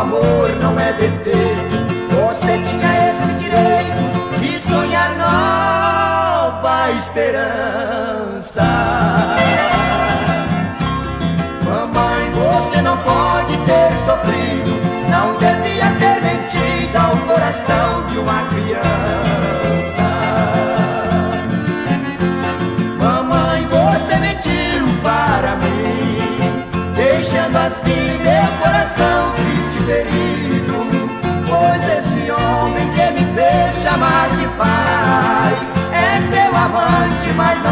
amor não é defeito. Você tinha esse direito de sonhar nova esperança. Mamãe, você não pode ter sofrido, não devia ter mentido ao coração de uma criança. mais